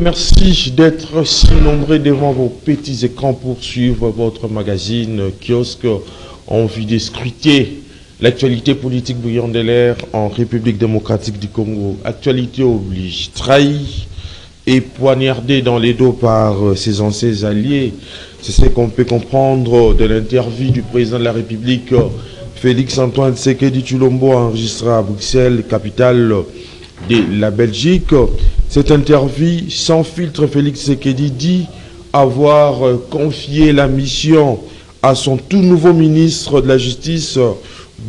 Merci d'être si nombreux devant vos petits écrans pour suivre votre magazine kiosque en vue de scruter l'actualité politique bouillante de l'air en République démocratique du Congo. Actualité oblige. Trahi et poignardé dans les dos par ses anciens alliés. C'est ce qu'on peut comprendre de l'interview du président de la République, Félix-Antoine Sekedi Chulombo, enregistré à Bruxelles, capitale de la Belgique. Cette interview, sans filtre, Félix Sekedi dit avoir euh, confié la mission à son tout nouveau ministre de la Justice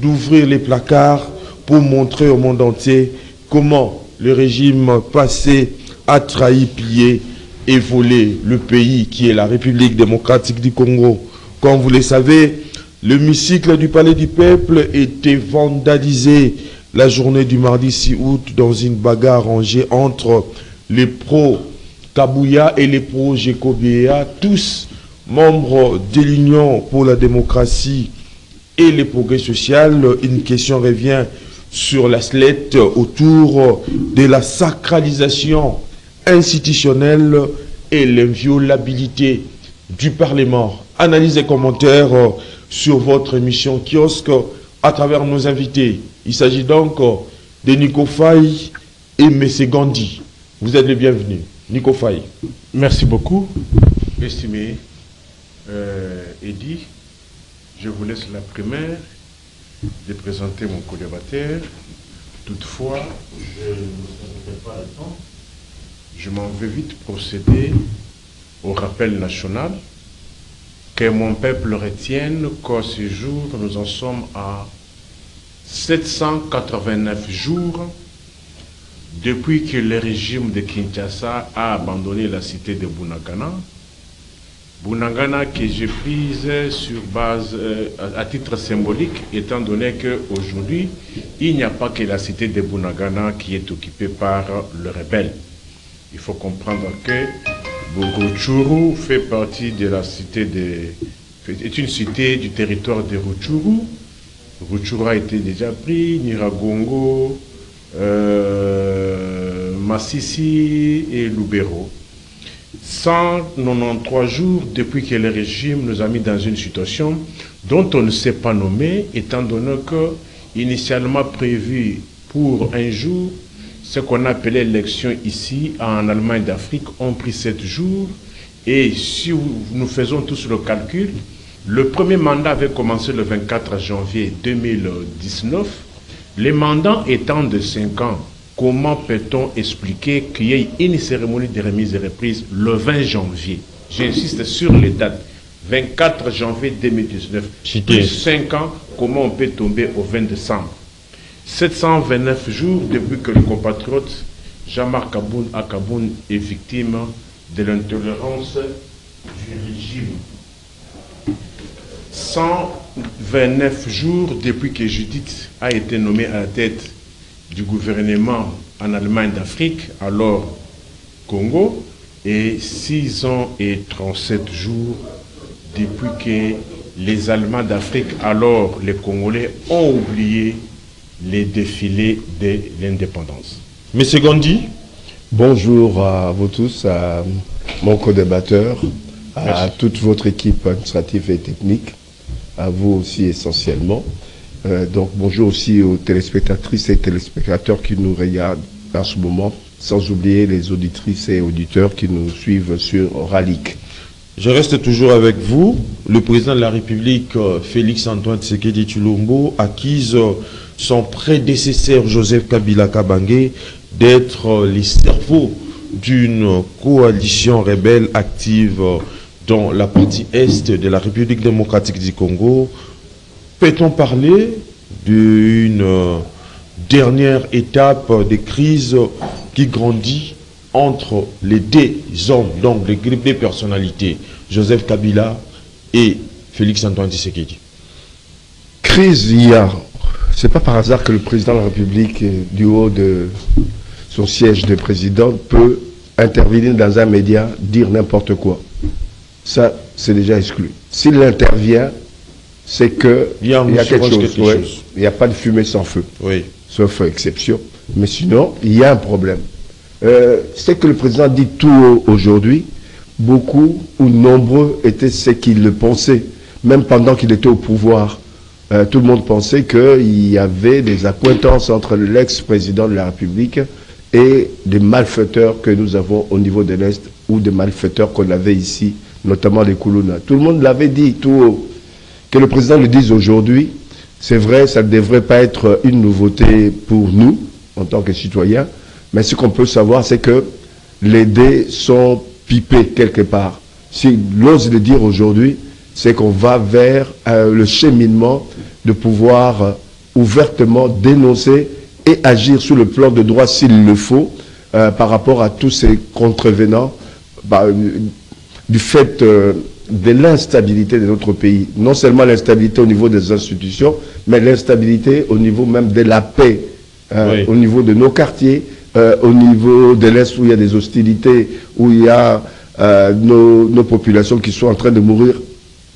d'ouvrir les placards pour montrer au monde entier comment le régime passé a trahi, pillé et volé le pays qui est la République démocratique du Congo. Comme vous le savez, l'hémicycle du Palais du Peuple était vandalisé la journée du mardi 6 août dans une bagarre rangée entre les pro-Kabouya et les pro-Jekobéa, tous membres de l'Union pour la démocratie et le progrès social. Une question revient sur la slette autour de la sacralisation institutionnelle et l'inviolabilité du Parlement. Analyse et commentaires sur votre émission kiosque à travers nos invités. Il s'agit donc de Nico Faye et M. Gandhi. Vous êtes les bienvenus. Nico Faye. Merci beaucoup, estimé euh, Eddy. Je vous laisse la primaire de présenter mon co-débatteur. Toutefois, je ne pas le temps. Je m'en vais vite procéder au rappel national que mon peuple retienne qu'à ce jour, nous en sommes à 789 jours depuis que le régime de Kinshasa a abandonné la cité de Bunagana. Bunagana que j'ai prise sur base, euh, à titre symbolique, étant donné qu'aujourd'hui, il n'y a pas que la cité de Bunagana qui est occupée par le rebelle. Il faut comprendre que Ruchuru fait partie de la cité de... est une cité du territoire de Ruchuru. Ruchuru a été déjà pris, Niragongo, euh, Massissi et Lubero. 193 jours depuis que le régime nous a mis dans une situation dont on ne s'est pas nommé, étant donné que, initialement prévu pour un jour, ce qu'on appelait élection ici en Allemagne d'Afrique ont pris 7 jours. Et si nous faisons tous le calcul, le premier mandat avait commencé le 24 janvier 2019. Les mandats étant de 5 ans, comment peut-on expliquer qu'il y ait une cérémonie de remise et reprise le 20 janvier? J'insiste sur les dates. 24 janvier 2019. Plus 5 ans, comment on peut tomber au 20 décembre? 729 jours depuis que le compatriote Jean-Marc Akaboun est victime de l'intolérance du régime. 129 jours depuis que Judith a été nommée à la tête du gouvernement en Allemagne d'Afrique, alors Congo, et 6 ans et 37 jours depuis que les Allemands d'Afrique, alors les Congolais, ont oublié les défilés de l'indépendance. Monsieur Gandhi. Bonjour à vous tous, à mon co-débatteur, à toute votre équipe administrative et technique, à vous aussi essentiellement. Euh, donc bonjour aussi aux téléspectatrices et téléspectateurs qui nous regardent en ce moment, sans oublier les auditrices et auditeurs qui nous suivent sur Ralik. Je reste toujours avec vous, le président de la République, euh, Félix-Antoine Tshisekedi Chulombo, acquise euh, son prédécesseur Joseph Kabila Kabangé d'être les cerveaux d'une coalition rebelle active dans la partie est de la République démocratique du Congo. Peut-on parler d'une dernière étape de crise qui grandit entre les deux hommes, donc les deux personnalités, Joseph Kabila et Félix Antoine Tshisekedi? Crise, il c'est pas par hasard que le président de la République, du haut de son siège de président, peut intervenir dans un média, dire n'importe quoi. Ça, c'est déjà exclu. S'il intervient, c'est qu'il y a, quelque, chose. Il n'y a pas de fumée sans feu. Oui. Sauf exception. Mais sinon, il y a un problème. Euh, c'est que le président dit tout haut aujourd'hui, beaucoup ou nombreux étaient ceux qui le pensaient, même pendant qu'il était au pouvoir. Euh, tout le monde pensait qu'il y avait des accointances entre l'ex-président de la République et des malfaiteurs que nous avons au niveau de l'Est ou des malfaiteurs qu'on avait ici, notamment les Koulouna. Tout le monde l'avait dit tout haut. Que le président le dise aujourd'hui, c'est vrai, ça ne devrait pas être une nouveauté pour nous, en tant que citoyens, mais ce qu'on peut savoir, c'est que les dés sont pipés quelque part. Si l'ose le dire aujourd'hui, c'est qu'on va vers euh, le cheminement de pouvoir euh, ouvertement dénoncer et agir sur le plan de droit s'il le faut euh, par rapport à tous ces contrevenants bah, du fait de l'instabilité de notre pays. Non seulement l'instabilité au niveau des institutions, mais l'instabilité au niveau même de la paix, au niveau de nos quartiers, euh, au niveau de l'Est où il y a des hostilités, où il y a euh, nos, populations qui sont en train de mourir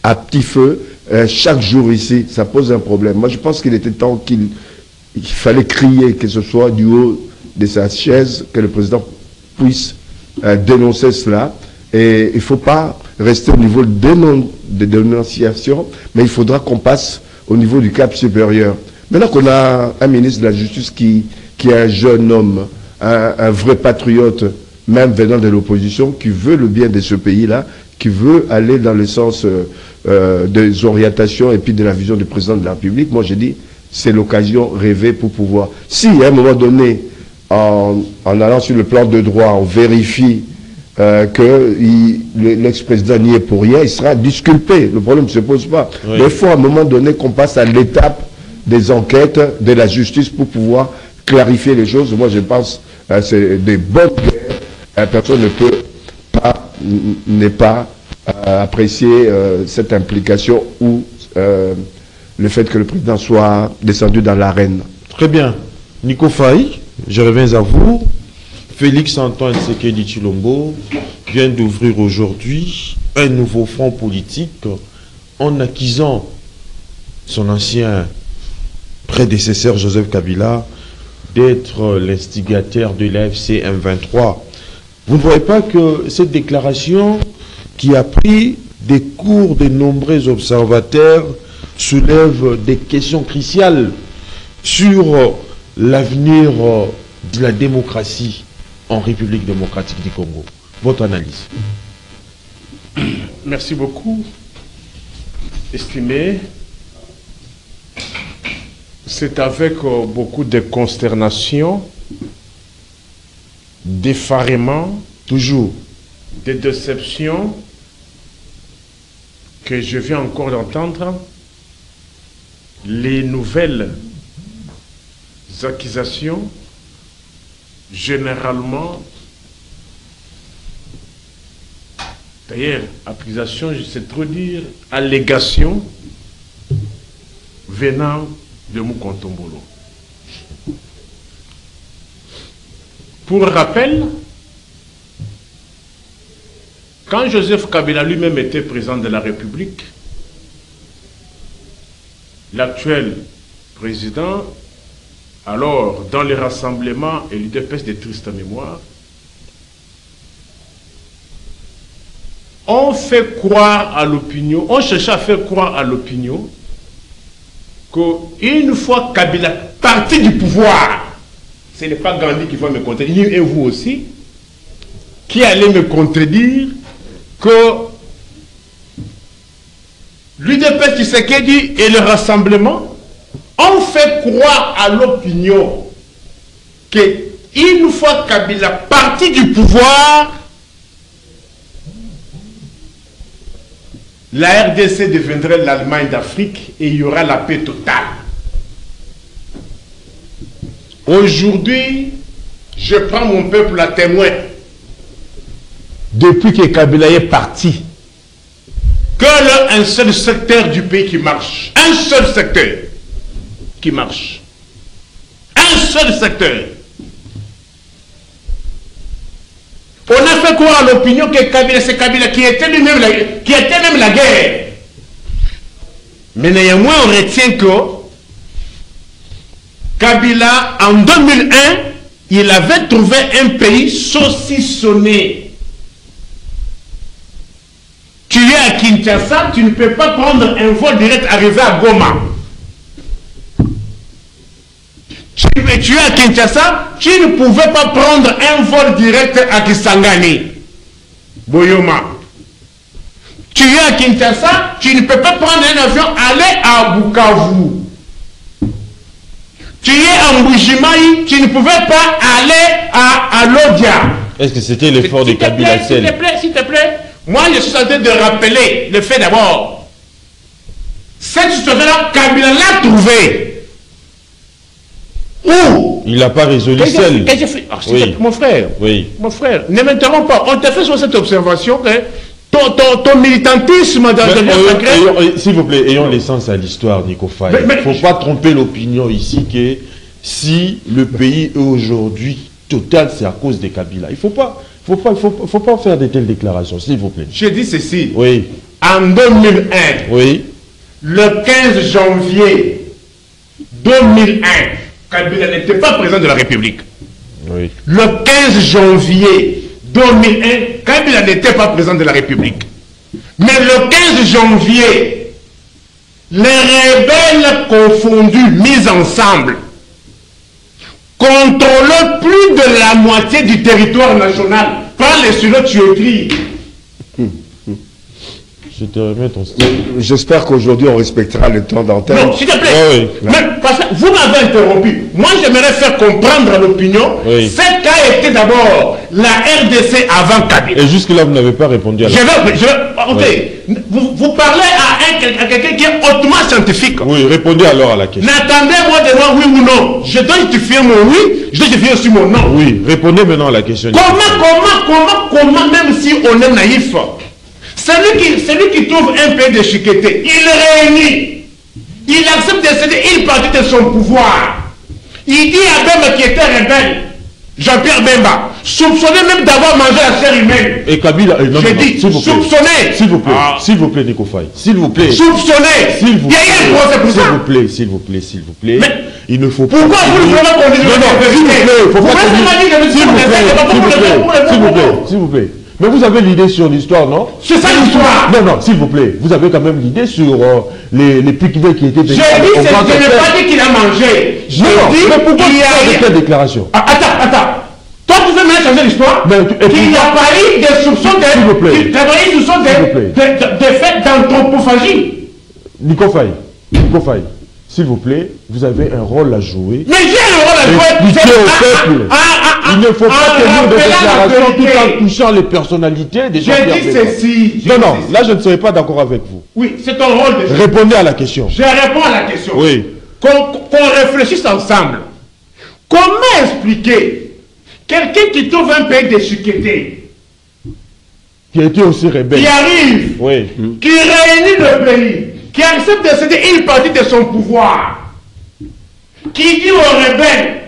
à petit feu, euh, chaque jour ici, ça pose un problème. Moi, je pense qu'il était temps qu'il fallait crier, que ce soit du haut de sa chaise, que le président puisse dénoncer cela. Et il ne faut pas rester au niveau de dénonciation, mais il faudra qu'on passe au niveau du cap supérieur. Maintenant qu'on a un ministre de la Justice qui, qui est un jeune homme, un, vrai patriote, même venant de l'opposition, qui veut le bien de ce pays-là, qui veut aller dans le sens euh, euh, des orientations et puis de la vision du président de la République. Moi, j'ai dit, c'est l'occasion rêvée pour pouvoir. Si, à un moment donné, en, allant sur le plan de droit, on vérifie euh, que l'ex-président n'y est pour rien, il sera disculpé. Le problème ne se pose pas. Mais il faut à un moment donné qu'on passe à l'étape des enquêtes, de la justice pour pouvoir clarifier les choses. Moi, je pense que c'est des bonnes guerres. Personne ne peut pas, n'est pas euh, apprécier euh, cette implication ou euh, le fait que le président soit descendu dans l'arène. Très bien. Nico Faye, je reviens à vous. Félix Antoine Sekedi Chilombo vient d'ouvrir aujourd'hui un nouveau front politique en acquisant son ancien prédécesseur Joseph Kabila d'être l'instigateur de l'AFC M23. Vous ne voyez pas que cette déclaration qui a pris des cours de nombreux observateurs soulève des questions cruciales sur l'avenir de la démocratie en République démocratique du Congo. Votre analyse. Merci beaucoup, estimé c'est avec euh, beaucoup de consternation, d'effarement, toujours, de déception, que je viens encore d'entendre les nouvelles accusations, généralement, d'ailleurs, accusation, je sais trop dire, allégation, venant de Mukontombolo. Pour rappel, quand Joseph Kabila lui-même était président de la République, l'actuel président, alors dans les rassemblements et l'UDPS de triste mémoire, on fait croire à l'opinion, on cherche à faire croire à l'opinion qu'une fois Kabila parti du pouvoir, ce n'est pas Gandhi qui va me contredire, et vous aussi, qui allait me contredire que l'UDP dit et le rassemblement ont fait croire à l'opinion que une fois Kabila parti du pouvoir, la RDC deviendrait l'Allemagne d'Afrique et il y aura la paix totale. Aujourd'hui, je prends mon peuple à témoin. Depuis que Kabila est parti, que un seul secteur du pays qui marche. Un seul secteur qui marche. Un seul secteur. On a fait croire à l'opinion que Kabila, c'est Kabila qui était lui-même la, qui était même la guerre? Mais néanmoins, on retient que Kabila, en 2001, il avait trouvé un pays saucissonné. Tu es à Kinshasa, tu ne peux pas prendre un vol direct arrivé à Goma. Tu, es à Kinshasa, tu ne pouvais pas prendre un vol direct à Kisangani. Boyoma. Tu es à Kinshasa, tu ne peux pas prendre un avion, aller à Bukavu. Tu es à Mbujimaï, tu ne pouvais pas aller à, à Lodia. Est-ce que c'était l'effort de Kabila S'il te plaît, s'il te plaît. Moi, je suis en train de rappeler le fait d'abord. Cette situation-là, Kabila l'a trouvée. Où Il n'a pas résolu que seul. que fait Ah, Oui. Mon frère, Oui. mon frère, ne m'interromps pas. On t'a fait sur cette observation que ton, ton, ton militantisme dans le ayons- ayons- S'il vous plaît, ayons l'essence à l'histoire, Nico Faye. Il ne faut pas tromper l'opinion ici que si le pays est aujourd'hui total, c'est à cause des Kabila. Il ne faut pas, faut pas, faut, faut pas faire de telles déclarations, s'il vous plaît. Je dis ceci. Oui, En 2001, oui, le 15 janvier 2001, Kabila n'était pas président de la République. oui. Le 15 janvier 2001, Kabila n'était pas président de la République. Mais le 15 janvier, les rebelles confondus, mis ensemble, contrôlaient plus de la moitié du territoire national par les sur tuyauterie. Je te remets ton style. J'espère qu'aujourd'hui on respectera le temps d'antenne. Non, s'il te plaît. Oui. Mais parce que vous m'avez interrompu. Moi, j'aimerais faire comprendre à l'opinion. Oui. Cette cas était d'abord la RDC avant Kabila. Et jusque-là, vous n'avez pas répondu à la Je vais, je vais, écoutez, vous, vous parlez à, un, à quelqu'un qui est hautement scientifique. Oui, répondez alors à la question. N'attendez-moi de moi oui ou non. Je dois justifier mon oui, je dois justifier aussi mon non. Oui, répondez maintenant à la question. Comment, comment, comment, comment, même si on est naïf, celui qui, celui qui trouve un pays de chiqueté, il réunit, il accepte de céder une partie de son pouvoir. Il dit à Bemba qui était rebelle, Jean-Pierre Bemba, soupçonné même d'avoir mangé la chair humaine. Et Kabila, euh, non, J'ai non, vous plaît. soupçonné. S'il vous plaît, Ah. s'il vous plaît, Nico Faye. S'il vous plaît. Soupçonné. S'il vous Il y a eu un procès pour S'il vous plaît, s'il vous plaît, s'il vous plaît. Mais il ne faut pas. Pourquoi vous ne voulez pas qu'on dise Non, la non, s'il vous plaît, faut pas S'il vous plaît, s'il vous plaît, vous plaît, s'il vous plaît. Mais vous avez l'idée sur l'histoire, non? C'est ça l'histoire. Non, non, s'il vous plaît. Vous avez quand même l'idée sur euh, les, les piquets qui étaient J'ai dit, je n'ai pas dit qu'il a mangé. J'ai dit mais pourquoi tu y a telles déclarations? Ah, Attends, attends. Toi, tu veux maintenant changer l'histoire Mais Qu'il n'y a pas eu de soupçons de... S'il vous plaît. qu'il n'y a pas eu de soupçons de... S'il vous plaît. de- de- de faits d'anthropophagie. Nico Faye, Nico Faye, s'il vous plaît, vous avez un rôle à jouer. Mais j'ai un rôle à jouer. Expliquez au ah, peuple. Ah, ah, ah, Il ne faut pas tenir de déclarations tout en touchant les personnalités des gens J'ai dit ceci. Non, non, là je ne serai pas d'accord avec vous. Oui, c'est ton rôle de... Répondez à la question. Je réponds à la question. Oui. Qu'on réfléchisse ensemble. Comment expliquer quelqu'un qui trouve un pays de chiqueté, Qui a été aussi rebelle. qui arrive, Oui. qui réunit le pays, qui accepte de céder une partie de son pouvoir, qui dit aux rebelles,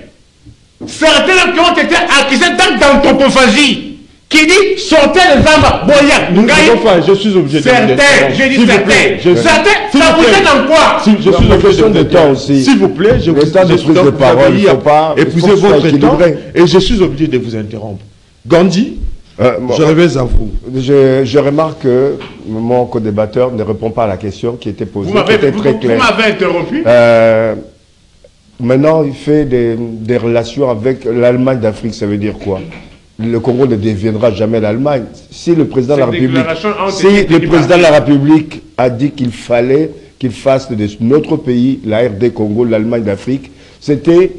certains qui ont été accusés d'actes d'anthropophagie, qui dit sortez les armes, Boya, Ngaï. Nico Faye, je suis obligé de vous Certains, interrompre. j'ai dit S'il vous certains. je- Certains, ça vous aide en quoi? Si- je suis obligé de temps interrompre. aussi. S'il vous plaît, je vous temps de je prise de parole, il faut pas- soit votre temps et je suis obligé de vous interrompre. Gandhi, Euh, je reviens à vous. je, je remarque que mon co-débatteur ne répond pas à la question qui était posée, Vous m'avez interrompu. Euh, maintenant, il fait des, des relations avec l'Allemagne d'Afrique, ça veut dire quoi? Le Congo ne deviendra jamais l'Allemagne. Si le président de la République, déclarations ont si été le dites président de par- la République a dit qu'il fallait qu'il fasse de notre pays, la RD Congo, l'Allemagne d'Afrique, c'était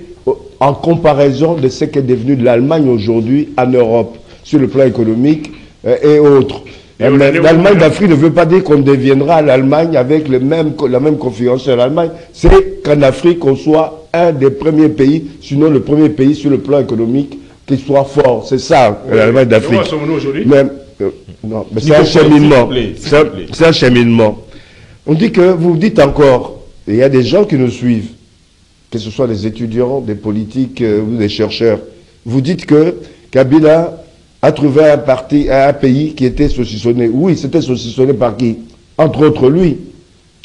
en comparaison de ce qu'est devenu l'Allemagne aujourd'hui en Europe, sur le plan économique euh, et autres. L'Allemagne d'Afrique ne veut pas dire qu'on deviendra l'Allemagne avec le même, la même configuration de l'Allemagne. C'est qu'en Afrique, on soit un des premiers pays, sinon le premier pays sur le plan économique qui soit fort. C'est ça, l'Allemagne d'Afrique. Mais, euh, non, mais c'est un cheminement. C'est un- cheminement. On dit que vous dites encore, et il y a des gens qui nous suivent, que ce soit des étudiants, des politiques euh, ou des chercheurs, vous dites que Kabila a trouvé un parti, un pays qui était saucissonné. Oui, c'était saucissonné par qui? Entre autres lui.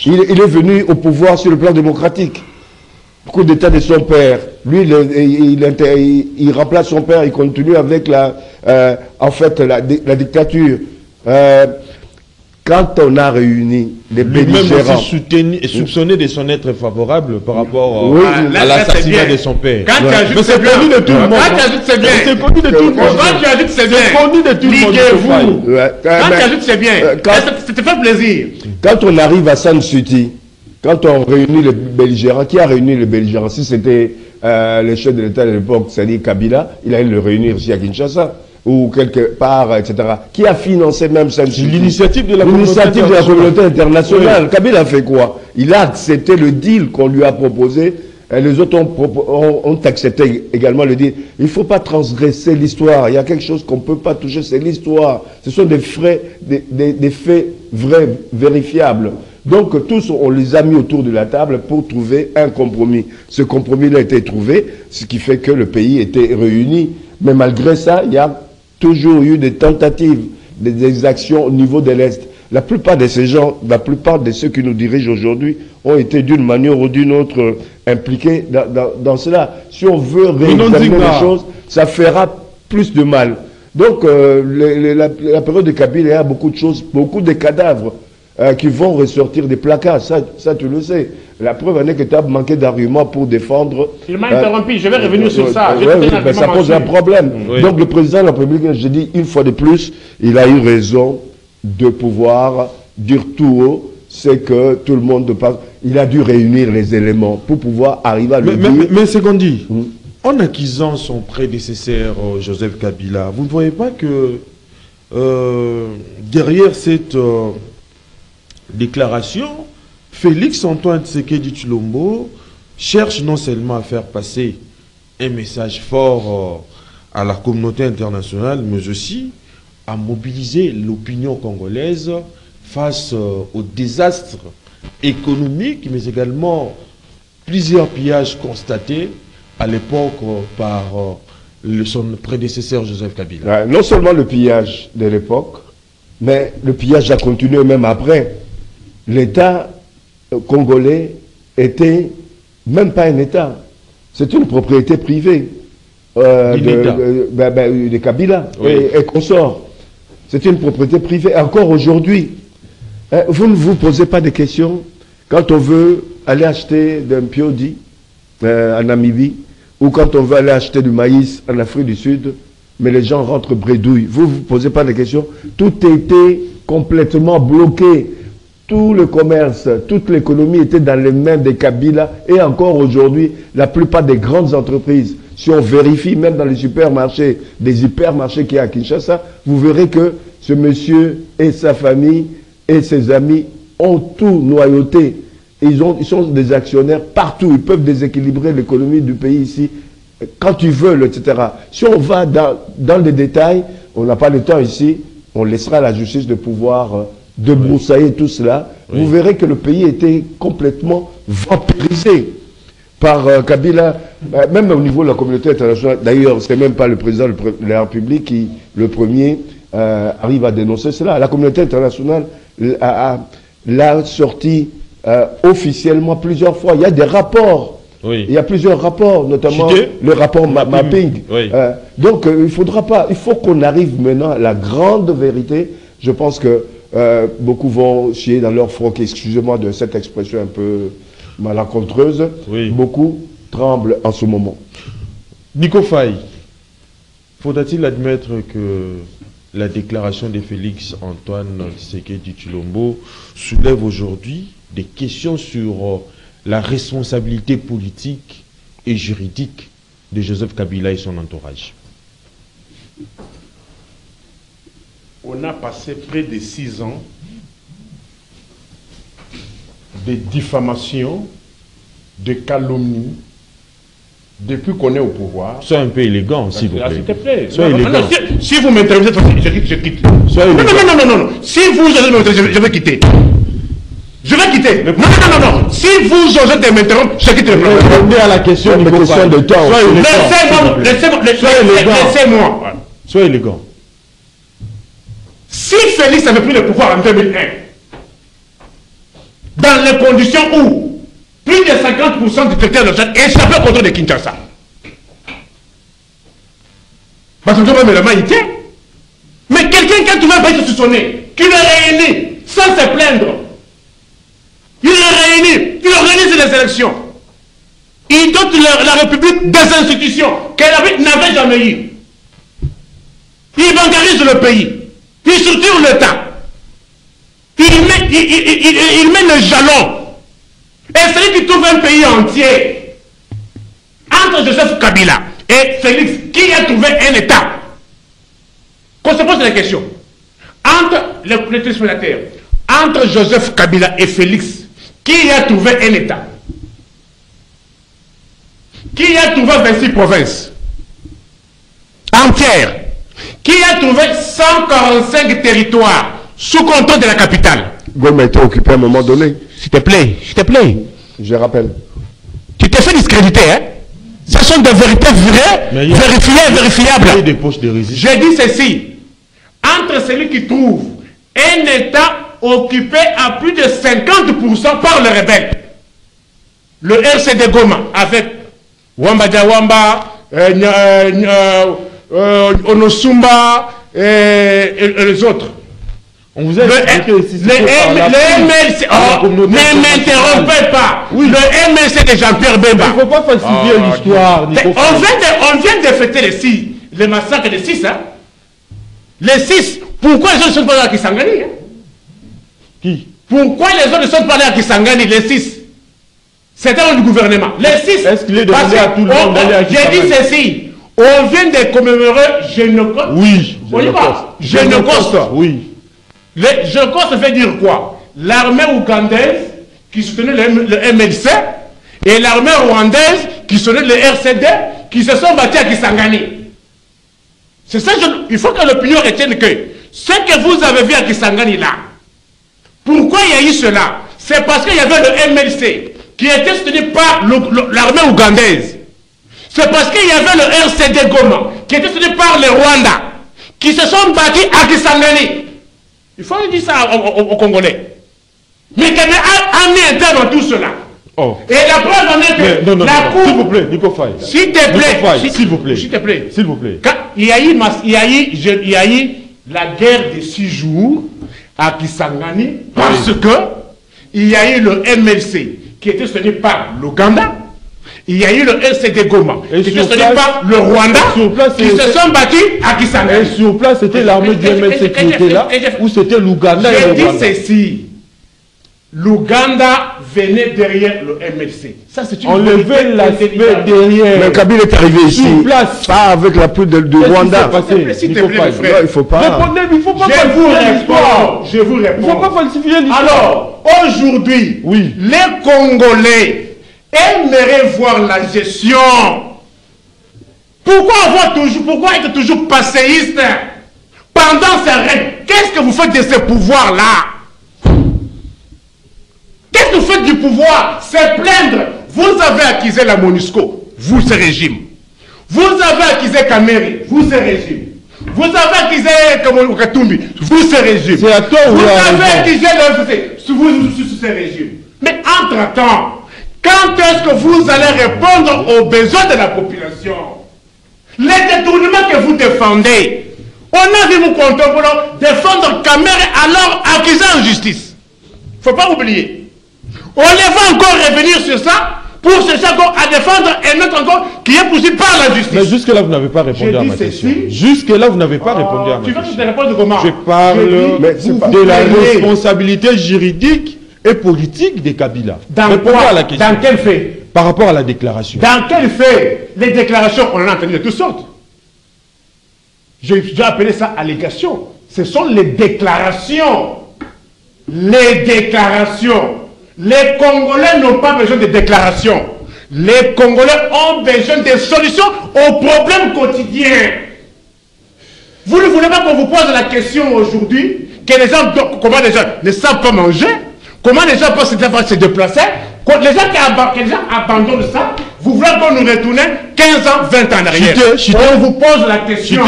Il, il est venu au pouvoir sur le plan démocratique. Coup d'État de son père. Lui, il, il, remplace son père, il continue avec la, euh, en fait, la, la dictature. Euh, quand on a réuni les belligérants... aussi soutenu, et soupçonné de son être favorable par rapport oui, à, à l'assassinat de son père. Quand tu ajoutes c'est connu de tout le monde. Quand tu ajoutes c'est bien. C'est connu de tout le monde. Quand tu ajoutes c'est bien. C'est connu de tout le monde. vous Quand tu ajoutes c'est bien. Ça te fait plaisir. Quand on arrive à San Suti, quand on réunit les belligérants, qui a réuni les belligérants Si c'était euh, le chef de l'État de l'époque, c'est-à-dire Kabila, il allait le réunir ici à Kinshasa ou quelque part, etc. Qui a financé même cette L'initiative de la communauté internationale. Kabila a fait quoi? Il a accepté le deal qu'on lui a proposé. Et les autres ont, accepté également le deal. Il ne faut pas transgresser l'histoire. Il y a quelque chose qu'on ne peut pas toucher, c'est l'histoire. Ce sont des, frais, des, faits vrais, vérifiables. Donc tous, on les a mis autour de la table pour trouver un compromis. Ce compromis-là a été trouvé, ce qui fait que le pays était réuni. Mais malgré ça, il y a toujours eu des tentatives, des actions au niveau de l'Est. La plupart de ces gens, la plupart de ceux qui nous dirigent aujourd'hui ont été d'une manière ou d'une autre impliqués dans, cela. Si on veut réexaminer les choses, ça fera plus de mal. Donc, euh, la, période de Kabyle, il y a beaucoup de choses, beaucoup de cadavres euh, qui vont ressortir des placards. Ça, ça tu le sais. La preuve en est que tu as manqué d'arguments pour défendre. Il m'a interrompu, je vais revenir sur ça. ça pose un problème. Donc le président de la République, je dis une fois de plus, il a eu raison de pouvoir dire tout haut, c'est que tout le monde passe. Il a dû réunir les éléments pour pouvoir arriver à le mais, dire. Mais, c'est qu'on dit, en acquisant son prédécesseur euh, Joseph Kabila, vous ne voyez pas que euh, derrière cette euh, déclaration, Félix Antoine Tshisekedi Chulombo cherche non seulement à faire passer un message fort euh, à la communauté internationale, mais aussi à mobiliser l'opinion congolaise face euh, au désastre économique, mais également plusieurs pillages constatés à l'époque euh, par son prédécesseur Joseph Kabila. non seulement le pillage de l'époque, mais le pillage a continué même après. L'État congolais était même pas un État. C'est une propriété privée euh, de, ben, ben, Kabila et, consorts. C'est une propriété privée. Encore aujourd'hui, hein, vous ne vous posez pas de questions quand on veut aller acheter d'un piodi euh, en Namibie ou quand on veut aller acheter du maïs en Afrique du Sud, mais les gens rentrent bredouille. Vous ne vous posez pas de questions. Tout était complètement bloqué tout le commerce, toute l'économie était dans les mains des Kabila et encore aujourd'hui, la plupart des grandes entreprises, si on vérifie même dans les supermarchés, des hypermarchés qui y a à Kinshasa, vous verrez que ce monsieur et sa famille et ses amis ont tout noyauté. Ils, ont, ils sont des actionnaires partout. Ils peuvent déséquilibrer l'économie du pays ici quand ils veulent, etc. Si on va dans, dans les détails, on n'a pas le temps ici, on laissera la justice de pouvoir euh, de broussailler tout cela, vous verrez que le pays était complètement vampirisé par euh, Kabila, euh, même au niveau de la communauté internationale. D'ailleurs, ce n'est même pas le président de la République qui, le premier, euh, arrive à dénoncer cela. La communauté internationale l'a sorti officiellement plusieurs fois. Il y a des rapports. Il y a plusieurs rapports, notamment le rapport mapping. donc, il faudra pas, il faut qu'on arrive maintenant à la grande vérité. Je pense que euh, beaucoup vont chier dans leur froc, excusez-moi de cette expression un peu malencontreuse. Beaucoup tremblent en ce moment. Nico Faye, faudra-t-il admettre que la déclaration de Félix Antoine Tshisekedi Chilombo soulève aujourd'hui des questions sur euh, la responsabilité politique et juridique de Joseph Kabila et son entourage? On a passé près de six ans de diffamation, de calomnie, depuis qu'on est au pouvoir. Soyez un peu élégant, s'il vous plaît. S'il te plaît. Soyez élégant. si, vous m'interrogez, je, quitte. Soyez non, non, non, non, non, Si vous m'interrompre, je vais quitter. Je vais quitter. Non, non, non, non, Si vous osez m'interrompre, je quitte le. Répondez à la question, Nico question de temps. Laissez-moi, laissez-moi, laissez-moi. Soyez élégant. Si Félix avait pris le pouvoir en 2001, dans les conditions où plus de 50% du territoire national échappé au contrôle de Kinshasa. Parce que même le était. Mais quelqu'un qui a trouvé un pays sur son nez, qui le réunit sans se plaindre, il le réunit, il organise les élections. Il dote la, République des institutions qu'elle n'avait jamais eues. Il bancarise le pays. Il structure l'État. Il met, il, met le jalon. Et celui qui trouve un pays entier, entre Joseph Kabila et Félix, qui a trouvé un État? Qu'on se pose la question. Entre les, les entre Joseph Kabila et Félix, qui a trouvé un État? Qui a trouvé 26 provinces? Entières Qui a trouvé 145 territoires sous contrôle de la capitale Gaulle a été occupé à un moment donné. S'il te plaît, s'il te plaît. Je rappelle. Tu t'es fait discréditer, hein? Ce sont des vérités vraies, vérifiées et vérifiables. J'ai dit ceci. Entre celui qui trouve un État occupé à plus de 50% par les rebelles. Le RCD Goma avec Wamba Diawamba, euh, euh, euh, Onosumba et, les autres. On vous a expliqué aussi. Le, le MLC, oh, ne m'interrompez pas. Oui. Le MLC de Jean-Pierre Bemba. Il ne faut pas falsifier oh, l'histoire. On, on, vient de fêter les six, le massacre des six. Hein? Les six. Pourquoi les autres ne sont pas là à Kisangani hein? Qui? Pourquoi les autres ne sont pas là à Kisangani, les six? C'était du gouvernement. Les six. Est-ce qu'il est demandé à tout le monde d'aller à Kisangani J'ai dit ceci. On vient de commémorer Génocoste. Oui. Génocoste. Oui. Génocoste veut dire quoi? L'armée ougandaise qui soutenait le, MLC et l'armée rwandaise qui soutenait le RCD qui se sont battus à Kisangani. C'est ça, il faut que l'opinion retienne que ce que vous avez vu à Kisangani là, pourquoi il y a eu cela? C'est parce qu'il y avait le MLC qui était soutenu par l'armée ougandaise. C'est parce qu'il y avait le RCD Goma qui était soutenu par le Rwanda qui se sont battus à Kisangani. Il faut dire ça aux, Congolais. Mais qui a amené un terme dans tout cela. Oh. Et la preuve en est que non, non, la Cour... S'il vous plaît, Nico Faye. S'il te plaît. S'il vous plaît. S'il te plaît. S'il vous plaît. il, y a eu, il, y a eu, il y a eu la guerre de six jours à Kisangani parce que il y a eu le MLC qui était soutenu par l'Ouganda. Il y a eu le LCD Goma qui était soutenu par le Rwanda qui se sont battus à Kisangani. Et sur place, c'était l'armée du MLC qui était là ou c'était l'Ouganda et le Rwanda J'ai dit ceci. L'Ouganda venait derrière le MLC. Ça, c'est une Enlever l'aspect derrière. Mais Kabila est arrivé ici. Sur place. Pas avec la poudre de, de Rwanda. S'il te plaît, frère. Non, il faut pas. Répondez, il faut pas je vous réponds. Je vous réponds. Il ne faut pas falsifier l'histoire. Alors, aujourd'hui, oui. les Congolais aimeraient voir la gestion. Pourquoi avoir toujours, pourquoi être toujours passéiste? Pendant ces règles Qu'est-ce que vous faites de ces pouvoirs-là? Qu'est-ce que vous faites du pouvoir? C'est plaindre. Vous avez accusé la MONUSCO, vous ce régime. Vous avez accusé Kameri, vous ce régime. Vous avez accusé Katumbi, vous ce régime. C'est à toi ou Vous avez accusé le vous, ce régime. Mais entre-temps, quand est-ce que vous allez répondre aux besoins de la population Les détournements que vous défendez, on a vu vous contemporains défendre Kameri alors accusé en justice. Il ne faut pas oublier. On les va encore revenir sur ça pour chercher encore à défendre un autre encore qui est poursuivi par la justice. Mais jusque-là, vous n'avez pas répondu à ma question. Jusque-là, vous n'avez pas ah, répondu à ma question. Tu veux que je te réponde comment? Je parle de la responsabilité juridique et politique des Kabila. Dans quoi à la question. Dans quel fait Par rapport à la déclaration. Dans quel fait Les déclarations, on en a entendu de toutes sortes. J'ai appelé ça allégation. Ce sont les déclarations. Les déclarations les Congolais n'ont pas besoin de déclarations. Les Congolais ont besoin de solutions aux problèmes quotidiens. Vous ne voulez pas qu'on vous pose la question aujourd'hui que les gens, comment les gens ne savent pas manger, comment les gens peuvent se déplacer, les gens qui les gens abandonnent ça, vous voulez qu'on nous retourne 15 ans, 20 ans en arrière. On vous pose la question,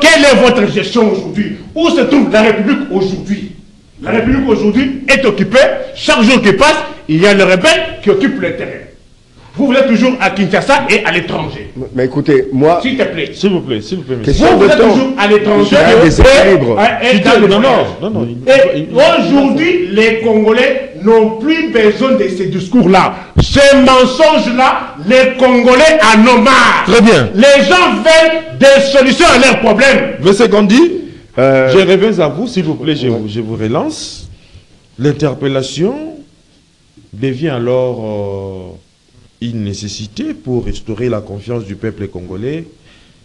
quelle est votre gestion aujourd'hui? Où se trouve la République aujourd'hui? La République aujourd'hui est occupée. Chaque jour qui passe, il y a le rebelle qui occupe le terrain. Vous, êtes toujours à Kinshasa et à l'étranger. Mais écoutez, moi. S'il te plaît. S'il vous plaît, s'il vous plaît. Question vous, temps. toujours à l'étranger. Et, et dans le Non, non, non, non. Et aujourd'hui, les Congolais n'ont plus besoin de ces discours-là. Ces mensonges-là, les Congolais en ont marre. Très bien. Les gens veulent des solutions à leurs problèmes. Monsieur Gandhi, Euh, je reviens à vous, s'il vous plaît, je, vous, je vous relance. L'interpellation devient alors euh, une nécessité pour restaurer la confiance du peuple congolais,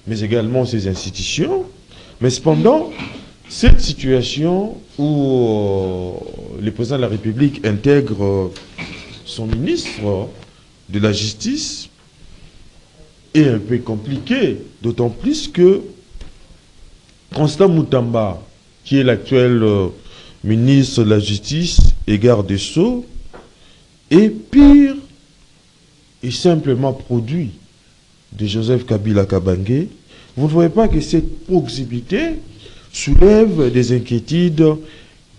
mais également ses institutions. Mais cependant, cette situation où euh, le président de la République intègre euh, son ministre de la Justice est un peu compliquée, d'autant plus que Constant Moutamba, qui est l'actuel euh, ministre de la Justice et garde des Sceaux, est pire et simplement produit de Joseph Kabila Kabange. Vous ne voyez pas que cette proximité soulève des inquiétudes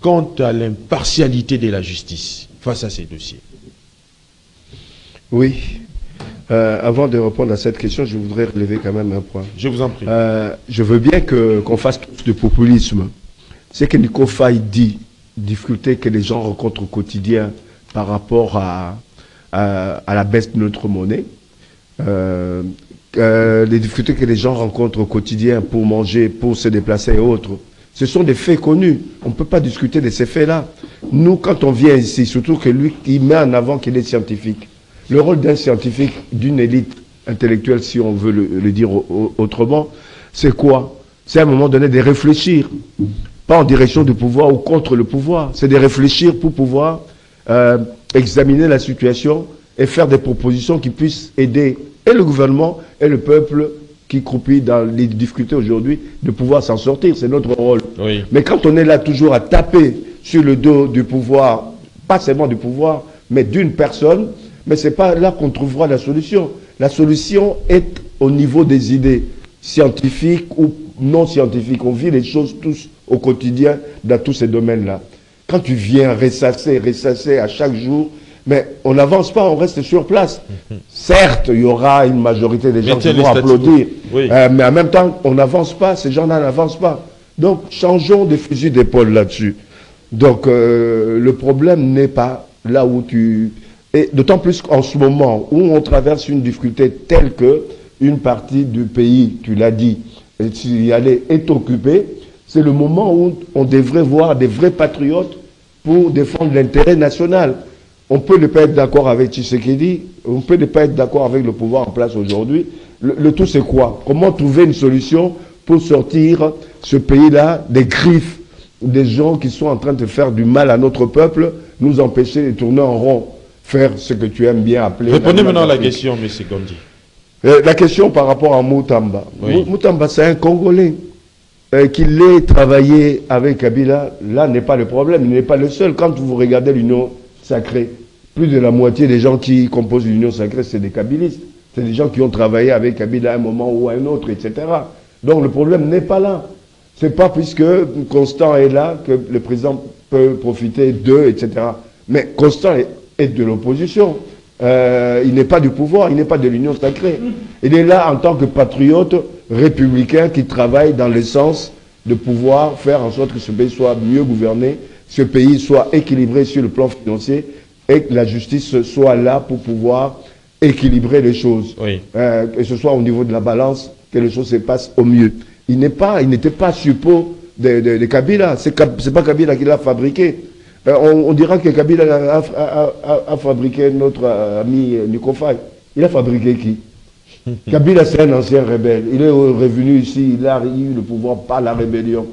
quant à l'impartialité de la justice face à ces dossiers. oui. Euh, avant de répondre à cette question, je voudrais relever quand même un point. Je vous en prie. Euh, je veux bien qu'on fasse tous du populisme. C'est que Nico Faye dit, difficulté que les gens rencontrent au quotidien par rapport à, à, à la baisse de notre monnaie, euh, euh, les difficultés que les gens rencontrent au quotidien pour manger, pour se déplacer et autres, ce sont des faits connus. On ne peut pas discuter de ces faits-là. Nous, quand on vient ici, surtout que lui, il met en avant qu'il est scientifique. Le rôle d'un scientifique, d'une élite intellectuelle, si on veut le, le dire au- au- autrement, c'est quoi? C'est à un moment donné de réfléchir, pas en direction du pouvoir ou contre le pouvoir, c'est de réfléchir pour pouvoir euh, examiner la situation et faire des propositions qui puissent aider et le gouvernement et le peuple qui croupit dans les difficultés aujourd'hui de pouvoir s'en sortir. C'est notre rôle. Oui. Mais quand on est là toujours à taper sur le dos du pouvoir, pas seulement du pouvoir, mais d'une personne, mais c'est pas là qu'on trouvera la solution. La solution est au niveau des idées scientifiques ou non scientifiques. On vit les choses tous au quotidien dans tous ces domaines-là. Quand tu viens ressasser, ressasser à chaque jour, mais on n'avance pas, on reste sur place. Certes, il y aura une majorité des gens qui Mettez vont applaudir, Oui. euh, mais en même temps, on n'avance pas, ces gens-là n'avancent pas. Donc, changeons de fusil d'épaule là-dessus. Donc, euh, le problème n'est pas là où tu... Et d'autant plus qu'en ce moment où on traverse une difficulté telle que une partie du pays, tu l'as dit, et tu y allais, est occupée, c'est le moment où on devrait voir des vrais patriotes pour défendre l'intérêt national. On peut ne pas être d'accord avec Tshisekedi, on peut ne pas être d'accord avec le pouvoir en place aujourd'hui. Le, le tout, c'est quoi? Comment trouver une solution pour sortir ce pays-là des griffes des gens qui sont en train de faire du mal à notre peuple, nous empêcher de tourner en rond, faire ce que tu aimes bien appeler... Répondez maintenant à la question, M. Gandhi. Euh, la question par rapport à Moutamba. Oui. Moutamba, c'est un Congolais. Euh, Qu'il ait travaillé avec Kabila, là n'est pas le problème, il n'est pas le seul. Quand vous regardez l'Union sacrée, plus de la moitié des gens qui composent l'Union sacrée, c'est des Kabilistes. C'est des gens qui ont travaillé avec Kabila à un moment ou à un autre, etc. Donc le problème n'est pas là. C'est pas puisque Constant est là que le président peut profiter d'eux, etc. Mais Constant est, de l'opposition. Euh, il n'est pas du pouvoir, il n'est pas de l'union sacrée. Il est là en tant que patriote républicain qui travaille dans le sens de pouvoir faire en sorte que ce pays soit mieux gouverné, ce pays soit équilibré sur le plan financier et que la justice soit là pour pouvoir équilibrer les choses. Oui. Euh, que ce soit au niveau de la balance, que les choses se passent au mieux. Il n'est pas, il n'était pas suppôt de, de, de Kabila. C'est Kab- c'est pas Kabila qui l'a fabriqué. Euh, on, on dira que Kabila a, a- a- a- a fabriqué notre euh, ami Nico Faye. Il a fabriqué qui? Kabila, c'est un ancien rebelle. Il est revenu ici, il a eu le pouvoir par la rébellion.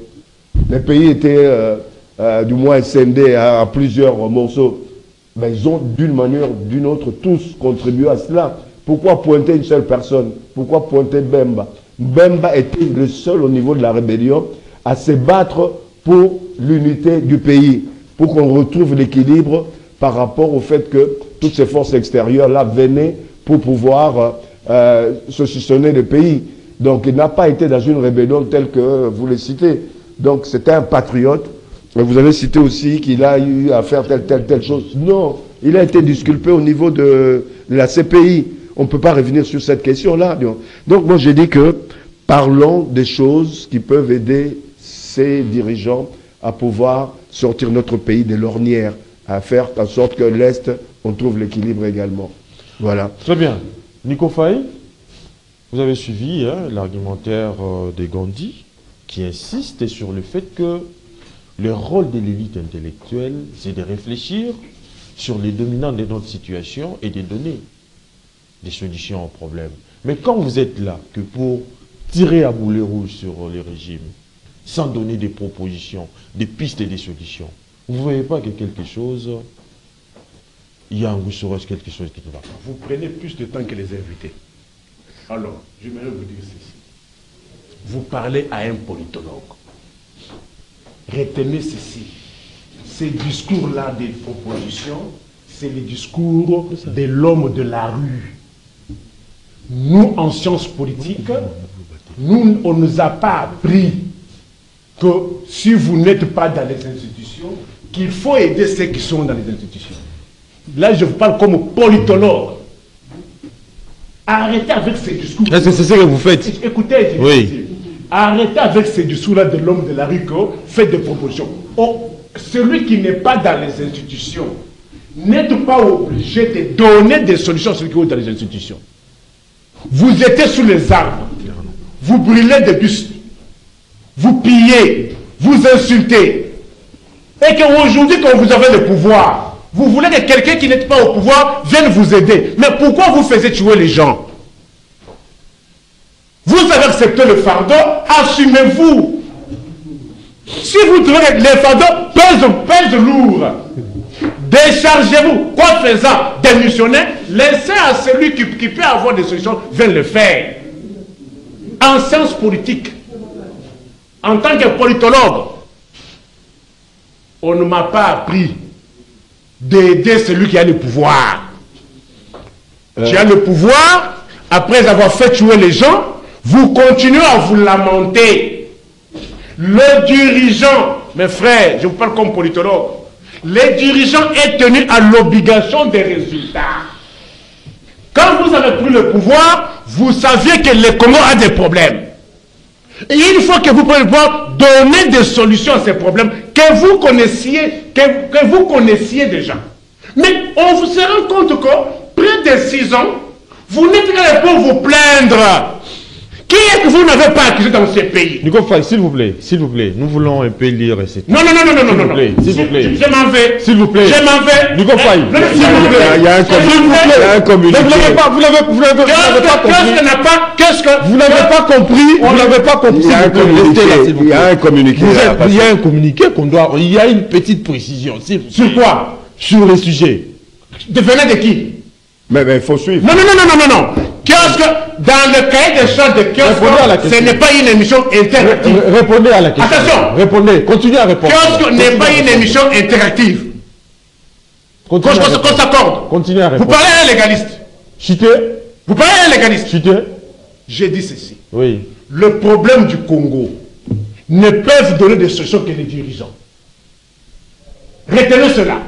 Les pays étaient euh, euh, du moins scindés à, plusieurs morceaux. Mais ils ont d'une manière ou d'une autre tous contribué à cela. Pourquoi pointer une seule personne? Pourquoi pointer Bemba? Bemba était le seul au niveau de la rébellion à se battre pour l'unité du pays, pour qu'on retrouve l'équilibre par rapport au fait que toutes ces forces extérieures-là venaient pour pouvoir euh, saucissonner le pays. Donc il n'a pas été dans une rébellion telle que vous le citez. Donc c'était un patriote Vous avez cité aussi qu'il a eu à faire telle, telle, telle chose. Non, il a été disculpé au niveau de la CPI. On ne peut pas revenir sur cette question-là. Donc moi j'ai dit que parlons des choses qui peuvent aider ces dirigeants à pouvoir sortir notre pays des lornières, à faire en sorte que l'Est, on trouve l'équilibre également. Voilà. Très bien. Nico Faye, vous avez suivi hein, l'argumentaire euh, de Gandhi qui insiste sur le fait que le rôle de l'élite intellectuelle, c'est de réfléchir sur les dominants de notre situation et de donner des solutions aux problèmes. Mais quand vous êtes là, que pour tirer à boulet rouge sur les régimes, sans donner des propositions, des pistes et des solutions, vous ne voyez pas que quelque chose, il y a un goût quelque chose qui ne va pas. Vous prenez plus de temps que les invités. Alors, j'aimerais vous dire ceci. Vous parlez à un politologue retenez ceci. Ces discours-là des propositions, c'est les discours de l'homme de la rue. Nous, en sciences politiques, nous, on ne nous a pas appris que si vous n'êtes pas dans les institutions, qu'il faut aider ceux qui sont dans les institutions. Là, je vous parle comme politologue. Arrêtez avec ces discours. C'est ce que vous faites? Écoutez, oui. Arrêtez avec ces discours-là de l'homme de la rue faites des propositions. Oh, celui qui n'est pas dans les institutions n'êtes pas obligé de donner des solutions à celui qui est dans les institutions. Vous êtes sous les arbres, vous brûlez des bus, vous pillez, vous insultez. Et qu'aujourd'hui, quand vous avez le pouvoir, vous voulez que quelqu'un qui n'est pas au pouvoir vienne vous aider. Mais pourquoi vous faites tuer les gens? Vous avez accepté le fardeau, assumez-vous. Si vous trouvez les fardeaux pèsent, pèsent lourd, déchargez-vous. Quoi faisant? Démissionner, laissez à celui qui, peut avoir des solutions, viens le faire. En sciences politiques, en tant que politologue, on ne m'a pas appris d'aider celui qui a le pouvoir. Euh. Tu as le pouvoir, après avoir fait tuer les gens, vous continuez à vous lamenter. Le dirigeant, mes frères, je vous parle comme politologue, le dirigeant est tenu à l'obligation des résultats. Quand vous avez pris le pouvoir, vous saviez que le Congo a des problèmes. Et une fois que vous pouvoir donner des solutions à ces problèmes que vous connaissiez, que, que vous connaissiez déjà. Mais on vous se rend compte que près de six ans, vous n'êtes pas pour vous plaindre qui est que vous n'avez pas accusé dans ce pays? Nico s'il vous plaît, s'il vous plaît, nous voulons un peu lire cette. Non, non, non, non, non, non, non. S'il vous plaît. Je m'en vais. S'il vous plaît. Je m'en vais. Nico Faye. S'il vous plaît. Il y a un communiqué. Vous n'avez pas, vous n'avez, vous n'avez pas compris. Qu'est-ce que n'a pas, qu'est-ce que. Vous n'avez pas compris. Vous n'avez pas compris. Il y a un communiqué. Il y a un communiqué. Il y a un communiqué qu'on doit. Il y a une petite précision. Sur quoi? Sur le sujet. Devenez de qui? Mais il faut suivre. Non, non, non, non, non, non. Kiosque, dans le cahier des choses de kiosque, ce n'est pas une émission interactive. Répondez à la question. Attention. Répondez, continuez à répondre. Kiosque n'est pas une émission interactive. Qu'on s'accorde. Continuez à répondre. Vous parlez à un légaliste. Chité. Vous parlez à un légaliste. Chité. J'ai dit ceci. Oui. Le problème du Congo ne peuvent donner des solutions que les dirigeants. Retenez cela.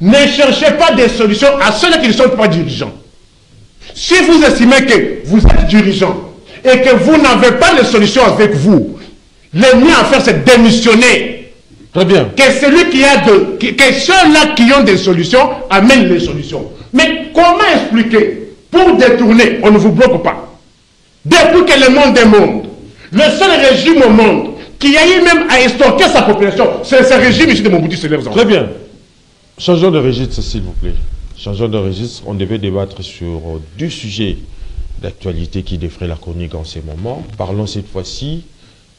Ne cherchez pas des solutions à ceux qui ne sont pas dirigeants. Si vous estimez que vous êtes dirigeant et que vous n'avez pas de solution avec vous, le mieux à faire, c'est démissionner. Très bien. Que celui qui a de, que, ceux-là qui ont des solutions amènent les solutions. Mais comment expliquer Pour détourner, on ne vous bloque pas. Depuis que le monde est monde, le seul régime au monde qui a eu même à extorquer sa population, c'est ce régime ici de Mobutu Très bien. Changeons de registre, s'il vous plaît. Changeons de registre. On devait débattre sur deux sujets d'actualité qui défraient la chronique en ces moments. Parlons cette fois-ci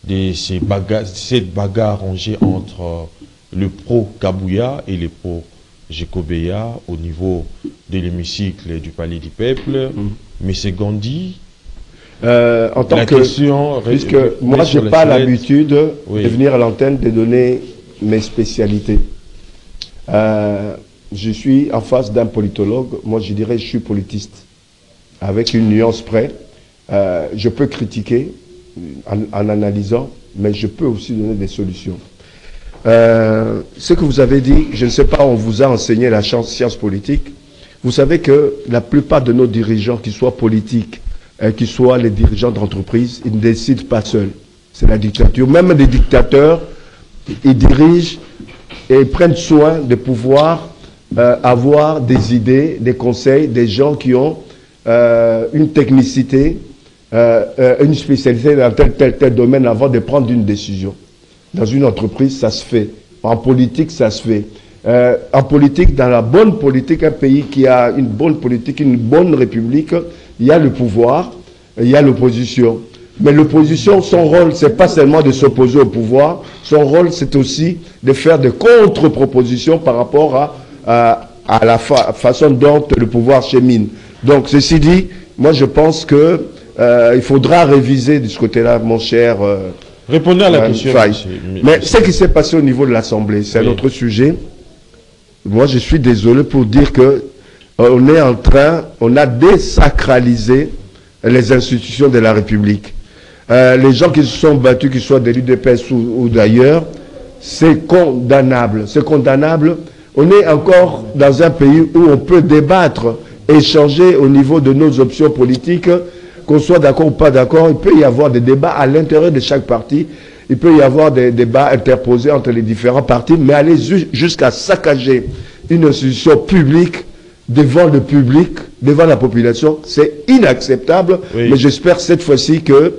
de ces bagarres, cette bagarre rangée entre le pro Kabouya et le pro Jekobeya au niveau de l'hémicycle du Palais du Peuple. Mm. Mais c'est Gandhi. Euh, en tant que question, puisque moi je n'ai pas l'habitude de venir à l'antenne de donner mes spécialités. Euh, je suis en face d'un politologue. Moi, je dirais je suis politiste. Avec une nuance près. Euh, je peux critiquer en, analysant, mais je peux aussi donner des solutions. Euh, ce que vous avez dit, je ne sais pas, on vous a enseigné la science politique. Vous savez que la plupart de nos dirigeants, qu'ils soient politiques, euh, qu'ils soient les dirigeants d'entreprise, ils ne décident pas seuls. C'est la dictature. Même les dictateurs, ils dirigent et prennent soin de pouvoir euh, avoir des idées, des conseils, des gens qui ont une technicité, une spécialité dans tel, tel, tel domaine avant de prendre une décision. Dans une entreprise, ça se fait. En politique, ça se fait. Euh, en politique, dans la bonne politique, un pays qui a une bonne politique, une bonne république, il y a le pouvoir, il y a l'opposition. Mais l'opposition, son rôle, c'est pas seulement de s'opposer au pouvoir, son rôle, c'est aussi de faire des contre-propositions par rapport à, à, la façon dont le pouvoir chemine. Donc, ceci dit, moi, je pense que euh, il faudra réviser de ce côté-là, mon cher euh, Répondez à la question. Mais ce qui s'est passé au niveau de l'Assemblée, c'est un autre sujet. Moi, je suis désolé pour dire que euh, on est en train, on a désacralisé les institutions de la République. Euh, les gens qui se sont battus, qu'ils soient de l'UDPS ou, ou d'ailleurs, c'est condamnable. C'est condamnable. On est encore dans un pays où on peut débattre, échanger au niveau de nos options politiques qu'on soit d'accord ou pas d'accord, il peut y avoir des débats à l'intérieur de chaque parti, il peut y avoir des débats interposés entre les différents partis, mais aller jusqu'à saccager une institution publique devant le public, devant la population, c'est inacceptable. Mais j'espère cette fois-ci que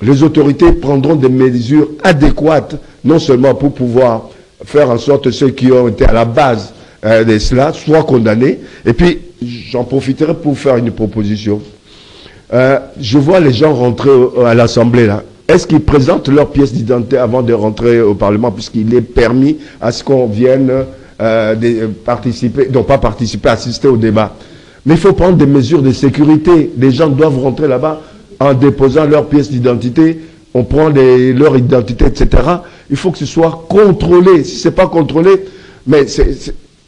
les autorités prendront des mesures adéquates, non seulement pour pouvoir faire en sorte que ceux qui ont été à la base euh, de cela soient condamnés, et puis j'en profiterai pour faire une proposition. Euh, je vois les gens rentrer à l'Assemblée là. Est-ce qu'ils présentent leur pièce d'identité avant de rentrer au Parlement, puisqu'il est permis à ce qu'on vienne euh, participer, non pas participer, assister au débat? Mais il faut prendre des mesures de sécurité. Les gens doivent rentrer là-bas en déposant leur pièce d'identité. On prend leur identité, etc. Il faut que ce soit contrôlé. Si ce n'est pas contrôlé, mais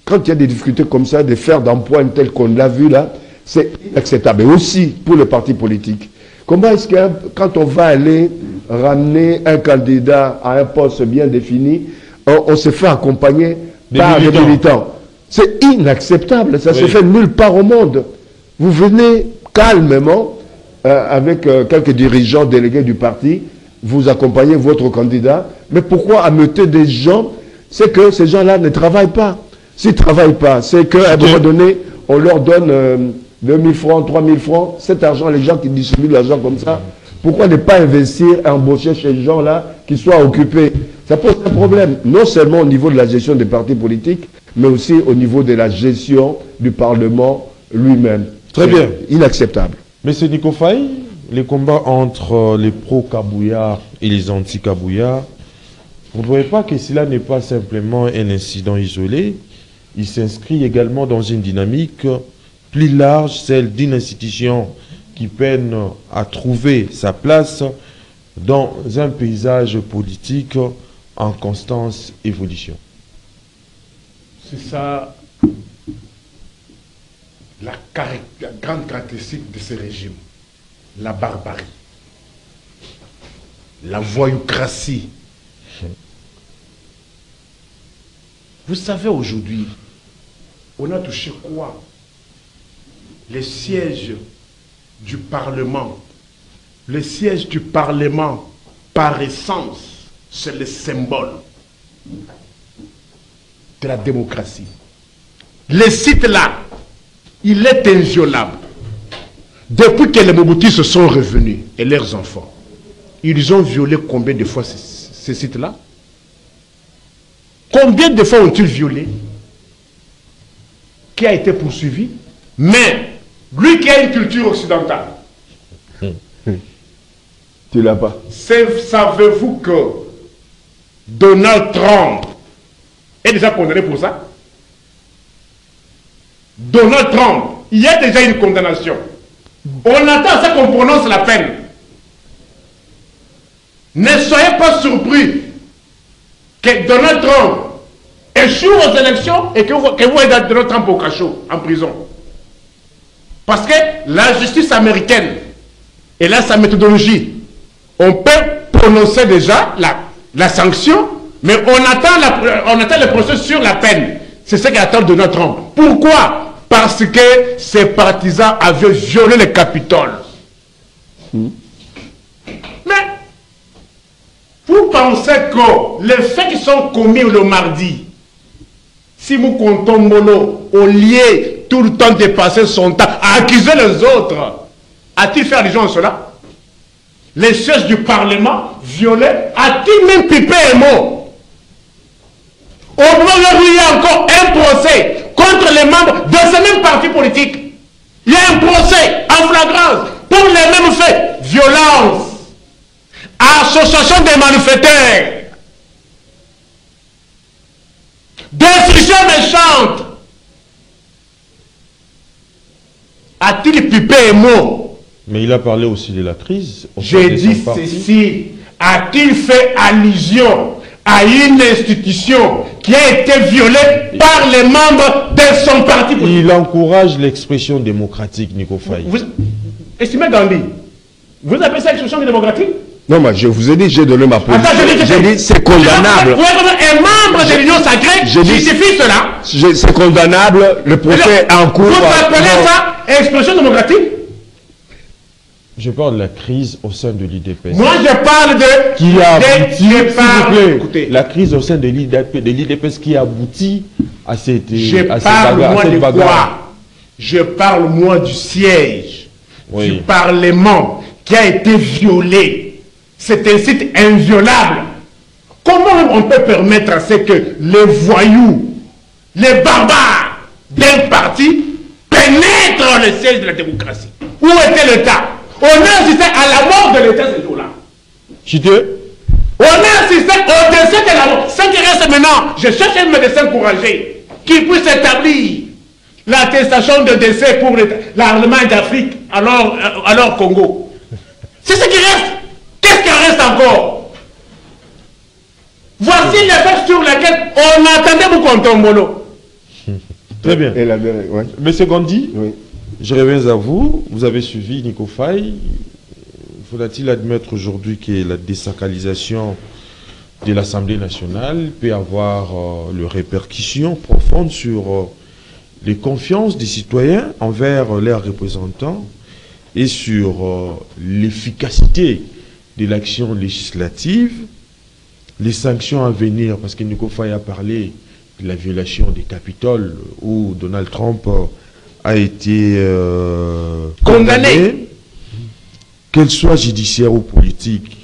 quand il y a des difficultés comme ça, de faire point tel qu'on l'a vu là, c'est inacceptable. Et aussi pour les partis politiques. Comment est-ce que quand on va aller ramener un candidat à un poste bien défini, on, se fait accompagner par des militants C'est inacceptable. Ça se fait nulle part au monde. Vous venez calmement euh, avec euh, quelques dirigeants délégués du parti, vous accompagnez votre candidat. Mais pourquoi ameuter des gens? C'est que ces gens-là ne travaillent pas. S'ils ne travaillent pas, c'est qu'à un moment donné, on leur donne... Euh, 2 000 francs, 3 000 francs, cet argent, les gens qui distribuent l'argent comme ça, pourquoi ne pas investir et embaucher ces gens-là qui soient occupés? Ça pose un problème, non seulement au niveau de la gestion des partis politiques, mais aussi au niveau de la gestion du Parlement lui-même. Très bien. Inacceptable. Monsieur Nico Faye, les combats entre les pro-Kabouya et les anti-Kabouya, vous ne voyez pas que cela n'est pas simplement un incident isolé, il s'inscrit également dans une dynamique plus large, celle d'une institution qui peine à trouver sa place dans un paysage politique en constante évolution. C'est ça la, grande caractéristique de ce régime, la barbarie, la voyoucratie. Vous savez aujourd'hui, on a touché quoi? Les sièges du Parlement, le siège du Parlement, par essence, c'est le symbole de la démocratie. Le site-là, il est inviolable. Depuis que les Mobutu se sont revenus, et leurs enfants, ils ont violé combien de fois ce, ce site-là Combien de fois ont-ils violé? Qui a été poursuivi? Mais lui qui a une culture occidentale. Tu l'as pas. Savez-vous que Donald Trump est déjà condamné pour ça? Donald Trump, il y a déjà une condamnation. On attend ça qu'on prononce la peine. Ne soyez pas surpris que Donald Trump échoue aux élections et que vous, que vous êtes Donald Trump au cachot, en prison. Parce que la justice américaine, elle a sa méthodologie. On peut prononcer déjà la, sanction, Mais on attend, on attend le procès sur la peine. C'est ce qu'attend Donald Trump. Pourquoi? Parce que ses partisans avaient violé le Capitole. Mais vous pensez que les faits qui sont commis le mardi, si vous comptons Mono, au lieu tout le temps de passer son temps à accuser les autres, a-t-il fait allusion à cela? Les sièges du Parlement violés, a-t-il même pipé un mot? Il y a encore un procès contre les membres de ce même parti politique, il y a un procès en flagrance pour les mêmes faits. Violence, association des manifestants, destruction méchante. A-t-il pipé un mot Mais il a parlé aussi de la crise. J'ai dit ceci. A-t-il fait allusion à une institution qui a été violée par les membres de son parti politique Il encourage l'expression démocratique, Nico Faye. Vous estimez Gandhi Vous appelez ça expression démocratique Non, mais je vous ai dit, j'ai donné ma position. Attends, je dis- J'ai dit, c'est condamnable. Un membre de l'Union sacrée justifie cela. C'est condamnable. Le procès est en cours. Vous appelez ça expression démocratique? Je parle de la crise au sein de l'IDPS. Moi, je parle de... Qui a de- abouti, vous parle, plaît, écoutez, la crise au sein de l'IDP de l'IDPS qui aboutit à cette, je à cette parle, bagarre- à moi, cette de bagarre. quoi? Je parle, moi, du siège Oui. du Parlement qui a été violé. C'est un site inviolable. Comment on peut permettre à ce que les voyous, les barbares d'un parti pénètrent le siège de la démocratie? Où était l'État? On a assisté à la mort de l'État ce jour-là. On a assisté au décès de la mort. Ce qui reste maintenant, je cherche un médecin courageux qui puisse établir l'attestation de décès pour l'Allemagne d'Afrique, alors, euh, alors Congo. C'est ce qui reste. Qu'est-ce qui reste encore? Voici les faits sur lesquels on attendait Moukonton Molo. très bien. Et la ouais. Monsieur Gandhi, Oui. Je reviens à vous. Vous avez suivi Nico Faye. Faudra-t-il admettre aujourd'hui que la désacralisation de l'Assemblée nationale peut avoir euh, le répercussions profondes sur euh, les confiances des citoyens envers euh, leurs représentants et sur euh, l'efficacité de l'action législative, les sanctions à venir, parce que Nico Faye a parlé de la violation des Capitoles où Donald Trump a été euh, Condamné. qu'elles soient judiciaires ou politiques,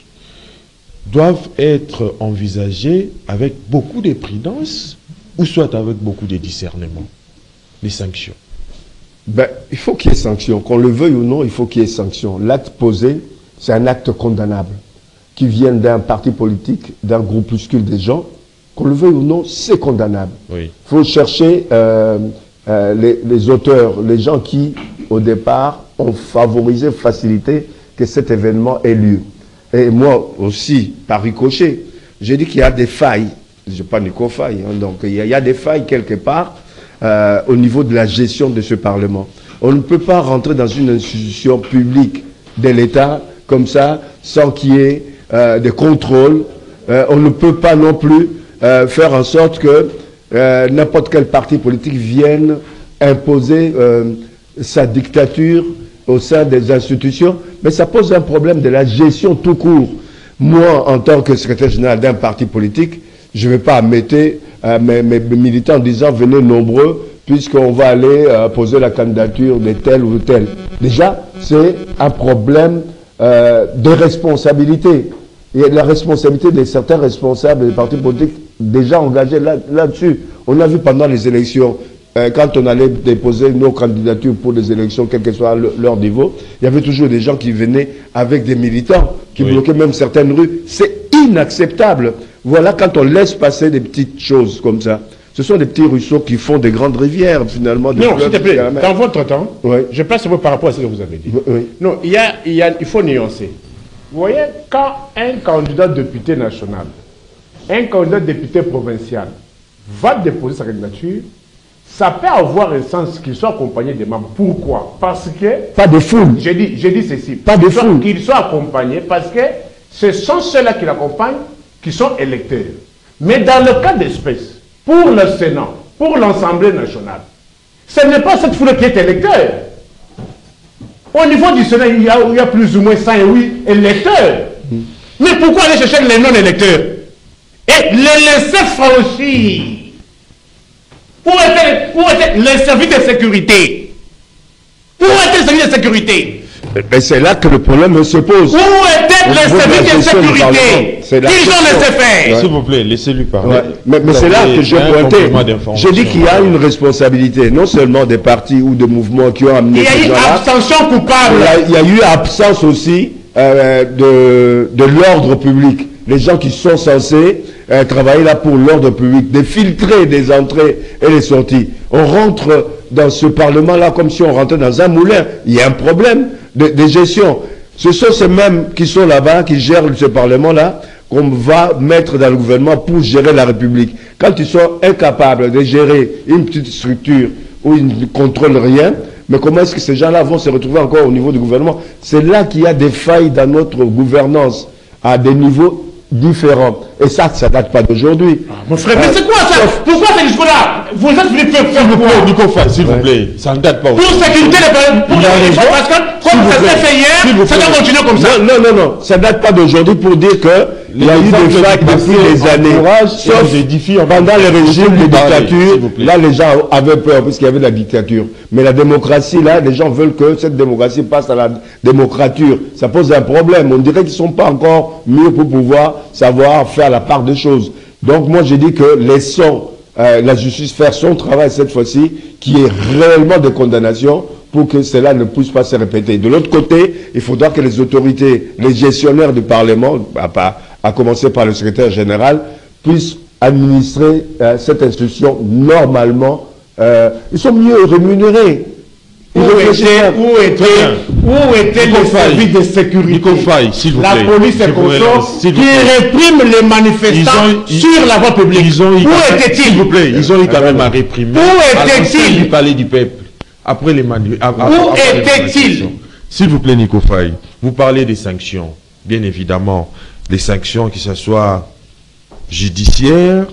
doivent être envisagées avec beaucoup de prudence ou soit avec beaucoup de discernement. Les sanctions? Ben, il faut qu'il y ait sanction. Qu'on le veuille ou non, il faut qu'il y ait sanction. L'acte posé, c'est un acte condamnable. Qui vienne d'un parti politique, d'un groupuscule des gens, qu'on le veuille ou non, c'est condamnable. Oui. Il faut chercher euh, euh, les, auteurs, les gens qui, au départ, ont favorisé, facilité que cet événement ait lieu. Et moi aussi, par ricochet, j'ai dit qu'il y a des failles. Je pas Nico faille. hein, donc il y, a, des failles quelque part euh, au niveau de la gestion de ce Parlement. On ne peut pas rentrer dans une institution publique de l'État comme ça, sans qu'il y ait euh, des contrôles. On ne peut pas non plus faire en sorte que euh, n'importe quel parti politique vienne imposer euh, sa dictature au sein des institutions, mais ça pose un problème de la gestion tout court. Moi, en tant que secrétaire général d'un parti politique, je ne vais pas mettre euh, mes, mes militants en disant venez nombreux puisqu'on va aller poser la candidature de tel ou tel. Déjà, c'est un problème de responsabilité. Et la responsabilité de certains responsables des partis politiques déjà engagés là- là-dessus. on a vu pendant les élections, euh, quand on allait déposer nos candidatures pour les élections, quel que soit le- leur niveau, il y avait toujours des gens qui venaient avec des militants, qui Oui. bloquaient même certaines rues. C'est inacceptable. Voilà quand on laisse passer des petites choses comme ça. Ce sont des petits ruisseaux qui font des grandes rivières, finalement. des Non, s'il te plaît, dans votre temps, Oui. je place peu par rapport à ce que vous avez dit. Oui. Non, il, y a, il, y a- il faut nuancer. Vous voyez, quand un candidat député national, un candidat député provincial va déposer sa candidature, ça peut avoir un sens qu'il soit accompagné des membres. Pourquoi? Parce que, Pas de foule. j'ai dit, ceci, Pas de foule. qu'il soit accompagné, parce que ce sont ceux-là qui l'accompagnent qui sont électeurs. Mais dans le cas d'espèce, pour le Sénat, pour l'Assemblée nationale, ce n'est pas cette foule qui est électeur. Au niveau du Sénat, il y a, il y a plus ou moins 108 électeurs. Mais pourquoi aller chercher les non-électeurs? Et les laisser franchir Où étaient, où étaient les services de sécurité Où étaient les services de sécurité Mais c'est là que le problème se pose. Où étaient les de services de sécurité Qu'ils ont laissé faire. S'il vous plaît, laissez-lui parler. Ouais. Mais, c'est là que j'ai un pointé. complément d'information. J'ai dit qu'il y a une responsabilité, non seulement des partis ou des mouvements qui ont amené Il y a eu abstention coupable. il y, a, il y a eu absence aussi euh, de, de l'ordre public. Les gens qui sont censés euh, travailler là pour l'ordre public, de filtrer des entrées et les sorties. On rentre dans ce Parlement-là comme si on rentrait dans un moulin. Il y a un problème de, de gestion. Ce sont ces mêmes qui sont là-bas, qui gèrent ce Parlement-là, qu'on va mettre dans le gouvernement pour gérer la République. Quand ils sont incapables de gérer une petite structure où ils ne contrôlent rien, mais comment est-ce que ces gens-là vont se retrouver encore au niveau du gouvernement? C'est là qu'il y a des failles dans notre gouvernance à des niveaux différents. Et ça, ça date pas d'aujourd'hui. Mon frère, mais c'est quoi ça Pourquoi ce discours-là Vous êtes venu faire S'il vous plaît, Nico s'il vous plaît, ça ne date pas Pour sécurité des personnes, pour parce que comme vous ça s'est fait hier, ça doit continuer comme ça. Non, non, non, non, ça date pas d'aujourd'hui pour dire que il y a Les eu des passé depuis des années. Sauf pendant les régimes de dictature, là les gens avaient peur parce qu'il y avait de la dictature. Mais la démocratie, là, les gens veulent que cette démocratie passe à la démocrature. Ça pose un problème. On dirait qu'ils sont pas encore mieux pour pouvoir savoir faire la part des choses. Donc moi j'ai dit que laissons euh, la justice faire son travail cette fois-ci, qui est réellement de condamnation pour que cela ne puisse pas se répéter. De l'autre côté, il faudra que les autorités, les gestionnaires du Parlement, à commencer par le secrétaire général, puissent administrer euh, cette institution normalement. Euh, ils sont mieux rémunérés. Où bien. où bien. où les Faye. services de sécurité s'il vous La police et consorts qui répriment les manifestants sur la voie publique. Ils ont eu où quand même- étaient-ils S'il vous plaît, ils ont eu quand même à réprimer. Où étaient-ils du palais du peuple. Après les a- Où manifestations. S'il vous plaît, Nico Faye, vous parlez des sanctions. Bien évidemment, les sanctions, que ce soit judiciaires,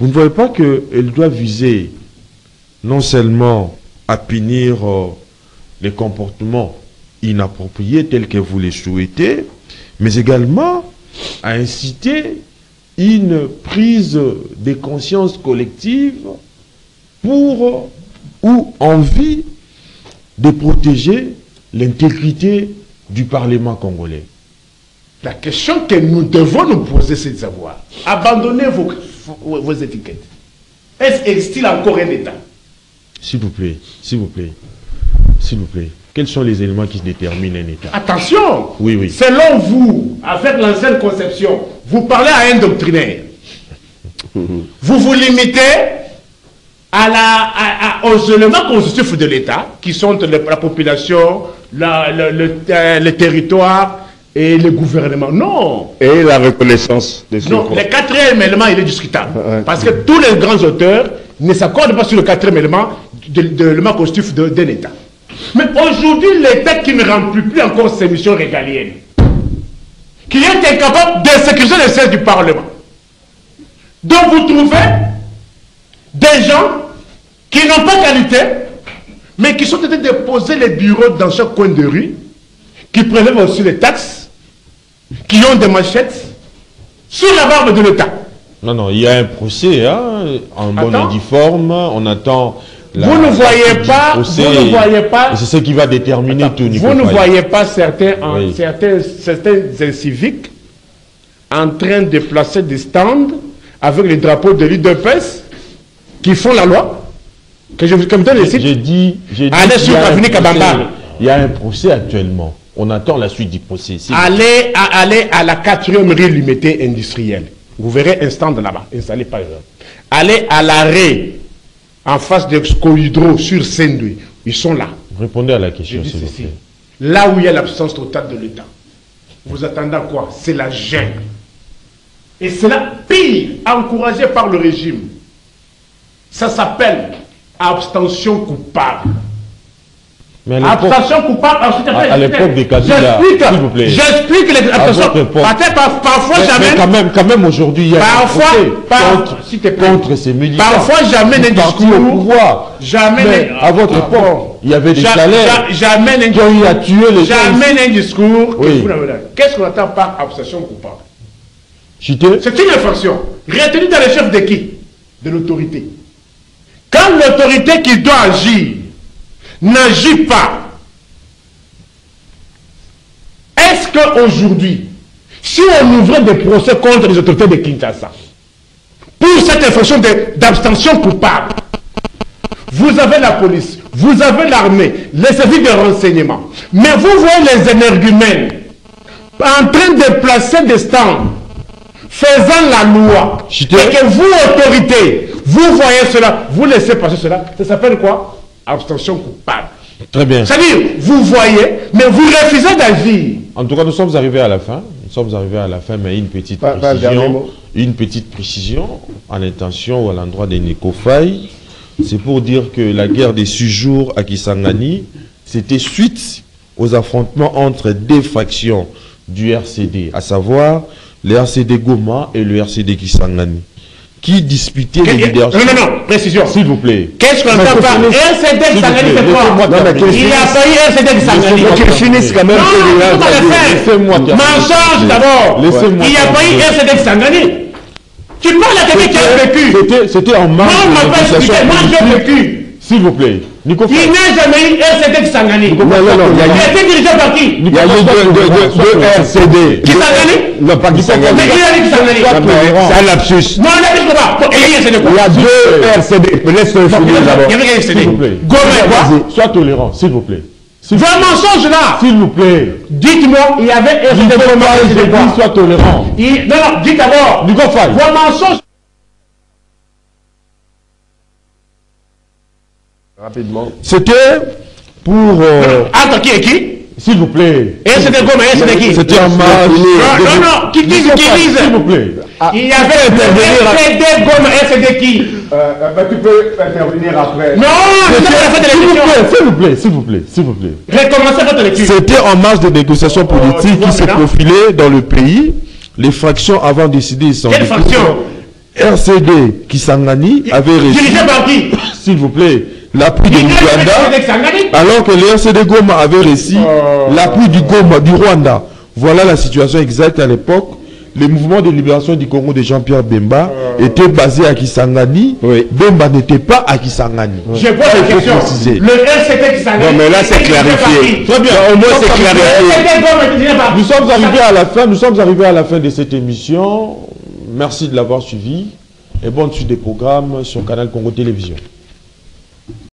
vous ne voyez pas qu'elles doivent viser non seulement à punir euh, les comportements inappropriés tels que vous les souhaitez, mais également à inciter une prise de conscience collective pour ou envie de protéger l'intégrité du Parlement congolais. La question que nous devons nous poser, c'est de savoir, abandonnez vos, vos, vos étiquettes. Est-ce existe-t-il encore un État S'il vous plaît, s'il vous plaît, s'il vous plaît, quels sont les éléments qui déterminent un État? Attention Oui, oui. Selon vous, avec l'ancienne conception, vous parlez à un doctrinaire. vous vous limitez à la, à- à- aux éléments constitutifs de l'État, qui sont le- la population, la- le, le- euh, le territoire et le gouvernement. Non Et la reconnaissance des Non, le quatrième élément, il est discutable. Parce que tous les grands auteurs ne s'accordent pas sur le quatrième élément de, de l'élément constitutif de- d'un État. Mais aujourd'hui, l'État qui ne remplit plus encore ses missions régaliennes, qui est incapable de sécuriser les sièges du Parlement, donc vous trouvez des gens qui n'ont pas qualité, mais qui sont en train de poser les bureaux dans chaque coin de rue, qui prélèvent aussi les taxes, qui ont des machettes, sur la barbe de l'État. Non, non, il y a un procès, hein, en bonne et due forme. On attend. La- Vous ne voyez pas- vous ne voyez pas- C'est ce qui va déterminer tout. Nico Vous ne voyez pas certains, en- Oui. certains, certains civiques en train de placer des stands avec les drapeaux de l'UDPS qui font la loi que je vous comme les sites. J'ai dit. j'ai dit Allez sur l'avenue. Kabamba. Il y a un procès actuellement. On attend la suite du procès. Allez à, allez à la quatrième rue limitée industrielle. Vous verrez un stand là-bas, installé par exemple. Allez à l'arrêt en face de Scohydro sur Saint-Louis. Ils sont là. Répondez à la question, dis s'il vous ceci. plaît. Là où il y a l'absence totale de l'État, vous attendez à quoi? C'est la jungle. Et cela, pire, encouragé par le régime. Ça s'appelle abstention coupable. Mais Abstention coupable, ensuite à- l'époque des Kabila, J'explique, s'il vous plaît. J'explique les par- parfois Mais, mais jamais. quand même, quand même aujourd'hui, il y a Parfois, des procès par- contre, plaît. contre ces militants. Parfois, j'amène un Partis au discours. pouvoir. Jamais. Mais un- à votre Ah, époque, bon. il y avait des J'a- salaires j'a- J'amène un qui ont eu à tuer les gens. J'amène un discours. Oui. Qu'est-ce qu'on attend par abstention coupable? C'est une infraction. Retenue dans les chefs de qui De l'autorité. Quand l'autorité qui doit agir n'agit pas, est-ce qu'aujourd'hui, si on ouvrait des procès contre les autorités de Kinshasa, pour cette infraction de- d'abstention coupable, vous avez la police, vous avez l'armée, les services de renseignement, mais vous voyez les énergumènes en train de placer des stands faisant la loi, et que vous, autorité, vous voyez cela, vous laissez passer cela, ça s'appelle quoi? Abstention coupable. Très bien. C'est-à-dire, vous voyez, mais vous refusez d'agir. En tout cas, nous sommes arrivés à la fin. Nous sommes arrivés à la fin, mais une petite Pas- précision. Une petite précision à l'intention ou à l'endroit des Nekofai. C'est pour dire que la guerre des six jours à Kisangani, c'était suite aux affrontements entre deux factions du RCD, à savoir le RCD Goma et le RCD Kisangani, qui disputaient les Non, leaderships. non, non, précision. S'il vous plaît. Qu'est-ce qu'on entend par RCD plaît, c'est quoi Non, Il n'y a pas eu RCD même. Non, non, disent. fait. Laissez-moi terminer. Mensonge d'abord. Laissez-moi Il n'y a pas eu terminer. RCD Kisangani. Tu parles à quelqu'un qui a vécu. C'était- en marge Moi, on de m'a pas négociations expliqué. Moi, politiques. vécu. S'il vous plaît. Il n'a jamais eu RCD Kisangani. Non, non, non, il y a Il eu- a été dirigé par qui? Il y a eu deux, deux, deux, deux RCD. Kisangani Non, pas Kisangani. Mais qui a dit mais C'est un lapsus. Non, il a dit quoi Et il y a RCD Il y a deux RCD. Laisse-le Il y finir avait- d'abord. il y avait un RCD. S'il vous plaît. Goma et quoi? Sois tolérant, s'il vous plaît. S'il Vois un mensonge là s'il vous plaît. Dites-moi, il y avait RCD sois tolérant. Non, non, dites d'abord. Mensonge. Rapidement. C'était pour... euh, Attends, qui est qui? s'il vous plaît. RCD Goma et RCD qui? C'était en marge... Non, non, non, qui disent, qui disent S'il vous plaît. Il y avait RCD Goma et RCD qui? Tu peux intervenir après. Non, c'est pas la fin de S'il vous plaît, s'il vous plaît, s'il vous plaît, s'il vous plaît. Recommencez votre lecture. C'était en marge des négociations politiques tu vois qui se maintenant profilaient dans le pays. Les fractions avant décidé s'en Quelle fraction RCD Kisangani avait qui s'il vous plaît, l'appui de l'Ouganda, alors que le RCD Goma avait reçu l'appui du Goma, du Rwanda. Voilà la situation exacte à l'époque. Le mouvement de libération du Congo de Jean-Pierre Bemba était basé à Kisangani. Oui. Bemba n'était pas à Kisangani. Je pose la Il faut question. préciser. Le RCD Kisangani. Non, mais là, c'est clarifié. Très bien. au moins, c'est clarifié. Nous sommes arrivés à la fin, nous sommes arrivés à la fin de cette émission. Merci de l'avoir suivi et bonne suite des programmes sur Canal Congo Télévision.